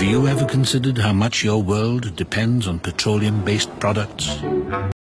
Have you ever considered how much your world depends on petroleum-based products?